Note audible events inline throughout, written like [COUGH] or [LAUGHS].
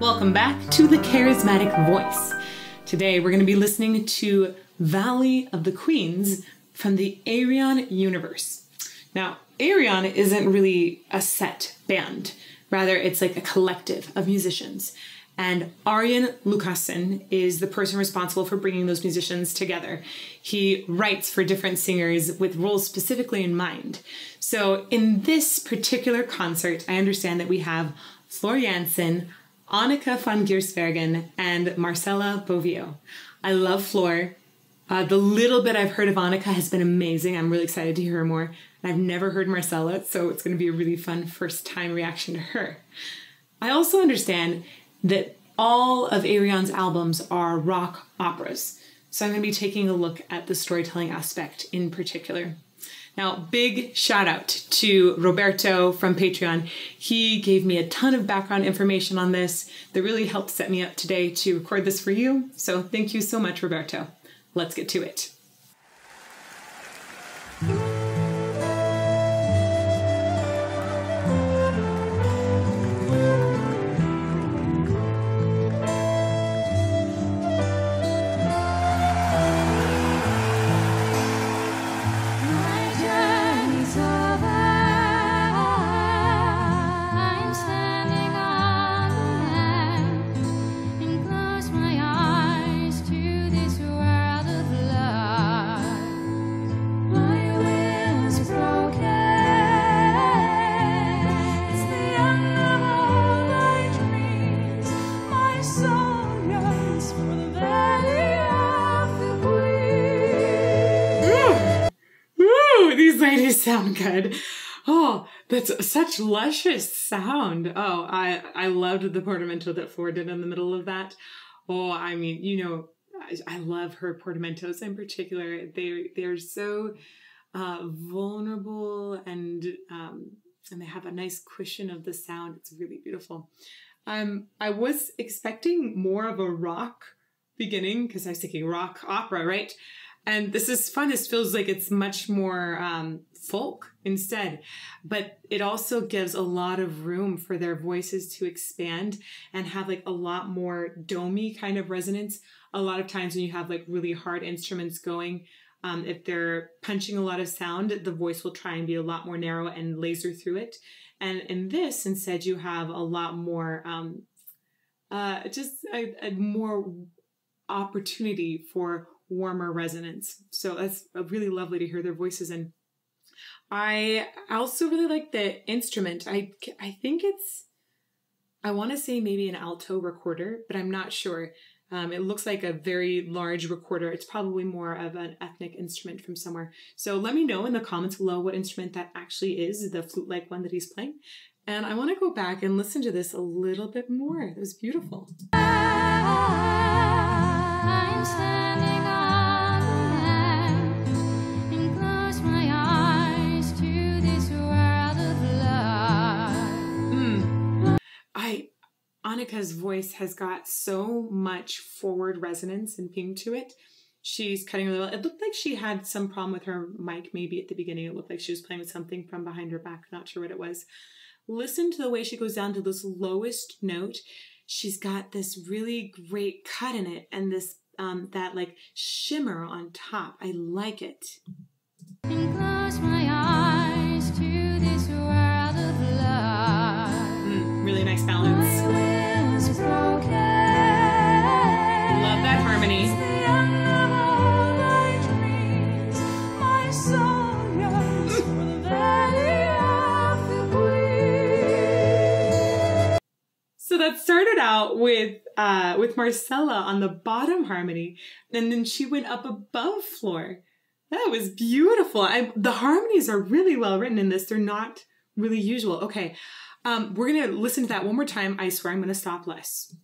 Welcome back to The Charismatic Voice. Today we're going to be listening to Valley of the Queens from the Ayreon universe. Now, Ayreon isn't really a set band, rather, it's like a collective of musicians. And Arjen Lucassen is the person responsible for bringing those musicians together. He writes for different singers with roles specifically in mind. So, in this particular concert, I understand that we have Floor Jansen, Anneke van Giersbergen, and Marcela Bovio. I love Floor. Uh, the little bit I've heard of Anneke has been amazing. I'm really excited to hear her more. I've never heard Marcela, so it's going to be a really fun first time reaction to her. I also understand that all of Ayreon's albums are rock operas, so I'm going to be taking a look at the storytelling aspect in particular. Now, big shout out to Roberto from Patreon. He gave me a ton of background information on this that really helped set me up today to record this for you. So, thank you so much, Roberto. Let's get to it. Oh, that's such luscious sound. Oh, I I loved the portamento that Floor did in the middle of that. Oh, I mean, you know, I, I love her portamentos in particular. They they're so uh, vulnerable and um, and they have a nice cushion of the sound. It's really beautiful. Um, I was expecting more of a rock beginning because I was thinking rock opera, right? And this is fun. This feels like it's much more um, folk instead. But it also gives a lot of room for their voices to expand and have like a lot more domey kind of resonance. A lot of times when you have like really hard instruments going, um, if they're punching a lot of sound, the voice will try and be a lot more narrow and laser through it. And in this, instead, you have a lot more, um, uh, just a, a more opportunity for warmer resonance. So that's really lovely to hear their voices and I also really like the instrument. I I think it's I want to say maybe an alto recorder, but I'm not sure. Um, it looks like a very large recorder. It's probably more of an ethnic instrument from somewhere. So let me know in the comments below what instrument that actually is, the flute-like one that he's playing. And I want to go back and listen to this a little bit more. It was beautiful. Anneke's voice has got so much forward resonance and ping to it. She's cutting really well. It looked like she had some problem with her mic maybe at the beginning. It looked like she was playing with something from behind her back. Not sure what it was. Listen to the way she goes down to this lowest note. She's got this really great cut in it and this um, that like shimmer on top. I like it. With uh, with Marcela on the bottom harmony, and then she went up above Floor. That was beautiful. I, the harmonies are really well written in this. They're not really usual. Okay, um, we're gonna listen to that one more time. I swear I'm gonna stop less.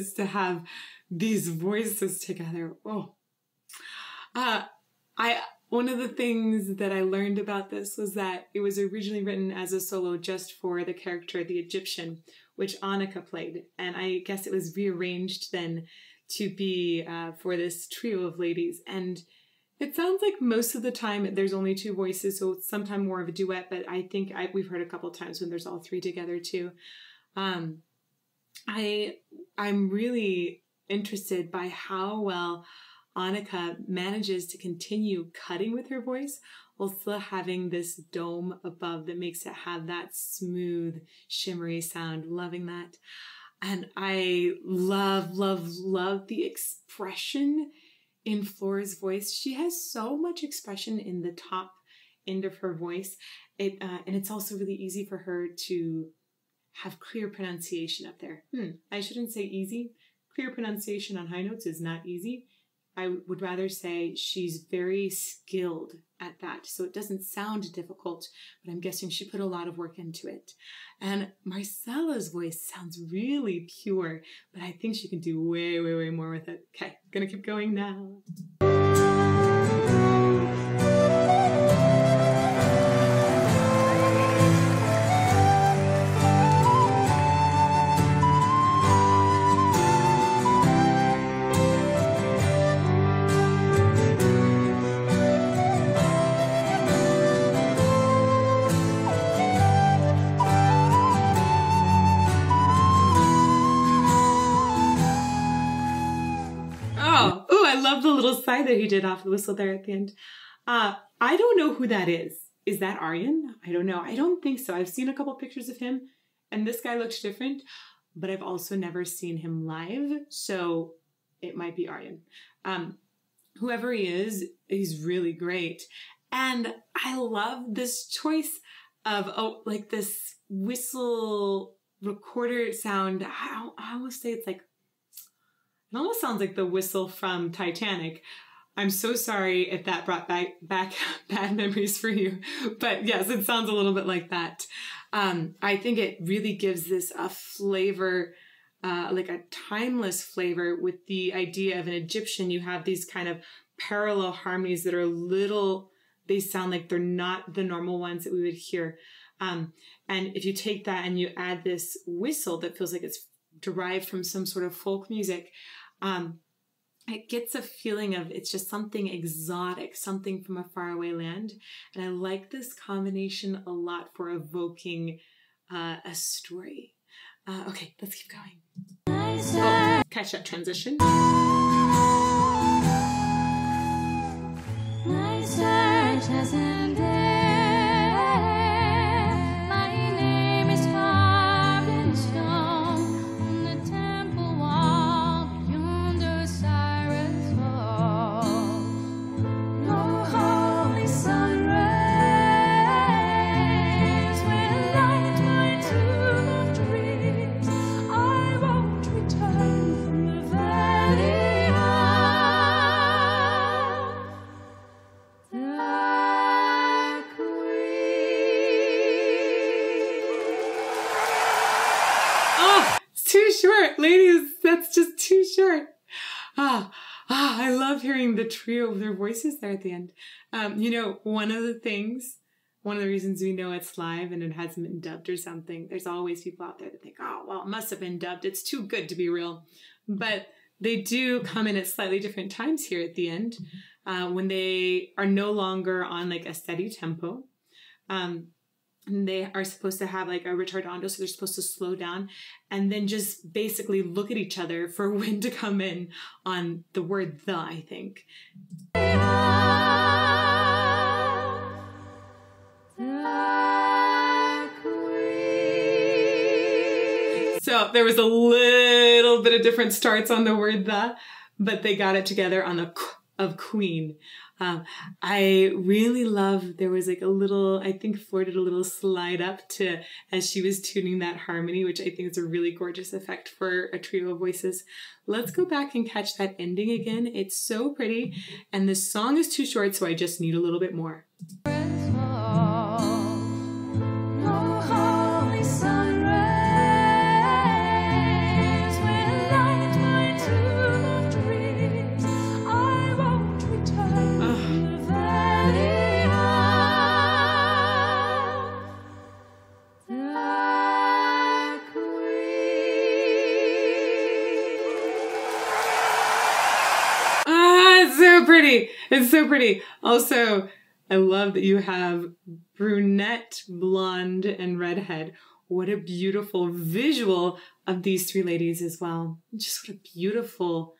Glorious to have these voices together. Oh, uh, I one of the things that I learned about this was that it was originally written as a solo just for the character the Egyptian, which Anneke played, and I guess it was rearranged then to be uh, for this trio of ladies. And it sounds like most of the time there's only two voices, so it's sometimes more of a duet. But I think I, we've heard a couple times when there's all three together too. Um, I I'm really interested by how well Anneke manages to continue cutting with her voice while still having this dome above that makes it have that smooth, shimmery sound. Loving that. And I love, love, love the expression in Floor's voice. She has so much expression in the top end of her voice. It uh, and it's also really easy for her to have clear pronunciation up there. Hmm, I shouldn't say easy. Clear pronunciation on high notes is not easy. I would rather say she's very skilled at that. So it doesn't sound difficult, but I'm guessing she put a lot of work into it. And Marcela's voice sounds really pure, but I think she can do way, way, way more with it. Okay, gonna keep going now. Love the little sigh that he did off the whistle there at the end. Uh, I don't know who that is. Is that Arjen? I don't know. I don't think so. I've seen a couple pictures of him, and this guy looks different, but I've also never seen him live, so it might be Arjen. Um, whoever he is, he's really great. And I love this choice of, oh, like this whistle recorder sound. I, I almost say it's like it almost sounds like the whistle from Titanic. I'm so sorry if that brought back back [LAUGHS] bad memories for you, but yes, it sounds a little bit like that. Um, I think it really gives this a flavor, uh, like a timeless flavor, with the idea of an Egyptian. You have these kind of parallel harmonies that are little. They sound like they're not the normal ones that we would hear. Um, and if you take that and you add this whistle that feels like it's derived from some sort of folk music, um, it gets a feeling of it's just something exotic, something from a faraway land. And I like this combination a lot for evoking uh, a story. Uh, okay, let's keep going. Oh, catch that transition. My search has ended. Of their voices there at the end. Um, you know, one of the things, one of the reasons we know it's live and it hasn't been dubbed or something, there's always people out there that think, oh, well, it must have been dubbed. It's too good to be real. But they do come in at slightly different times here at the end uh, when they are no longer on like a steady tempo. Um, they are supposed to have like a retardando, so they're supposed to slow down and then just basically look at each other for [LAUGHS] when to come in on the word the, I think. So there was a little bit of different starts on the word the, but they got it together on the of queen. Um, I really love there was like a little I think Floor did a little slide up to as she was tuning that harmony, which I think is a really gorgeous effect for a trio of voices. Let's go back and catch that ending again. It's so pretty, and the song is too short, so I just need a little bit more. It's so pretty. Also, I love that you have brunette, blonde, and redhead. What a beautiful visual of these three ladies as well. Just what a beautiful,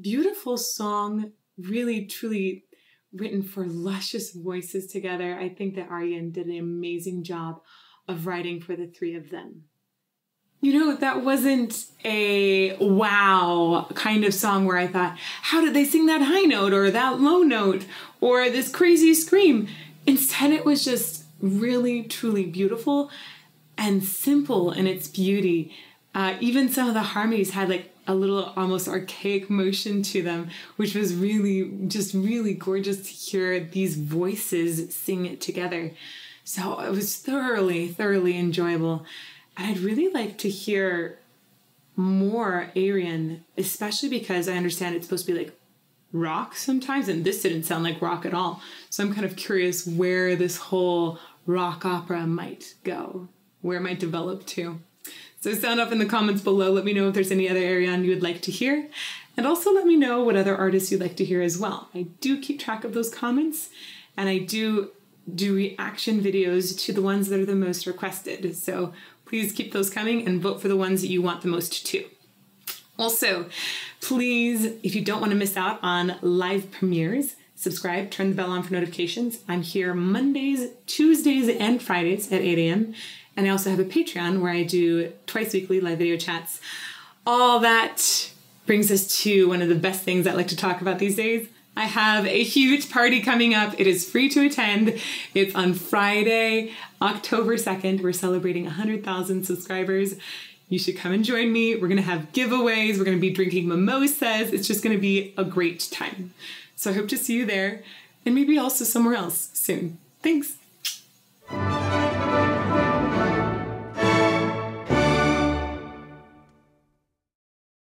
beautiful song. Really, truly written for luscious voices together. I think that Ayreon did an amazing job of writing for the three of them. You know, that wasn't a wow kind of song where I thought, how did they sing that high note or that low note or this crazy scream? Instead, it was just really, truly beautiful and simple in its beauty. Uh, even some of the harmonies had like a little almost archaic motion to them, which was really, just really gorgeous to hear these voices sing it together. So it was thoroughly, thoroughly enjoyable. And I'd really like to hear more Ayreon, especially because I understand it's supposed to be like rock sometimes, and this didn't sound like rock at all. So I'm kind of curious where this whole rock opera might go, where it might develop to. So sound off in the comments below. Let me know if there's any other Ayreon you would like to hear. And also let me know what other artists you'd like to hear as well. I do keep track of those comments and I do do reaction videos to the ones that are the most requested. So please keep those coming and vote for the ones that you want the most too. Also, please, if you don't want to miss out on live premieres, subscribe, turn the bell on for notifications. I'm here Mondays, Tuesdays, and Fridays at 8 a.m. And I also have a Patreon where I do twice weekly live video chats. All that brings us to one of the best things I like to talk about these days I have a huge party coming up. It is free to attend. It's on Friday, October 2nd. We're celebrating 100,000 subscribers. You should come and join me. We're going to have giveaways. We're going to be drinking mimosas. It's just going to be a great time. So I hope to see you there and maybe also somewhere else soon. Thanks.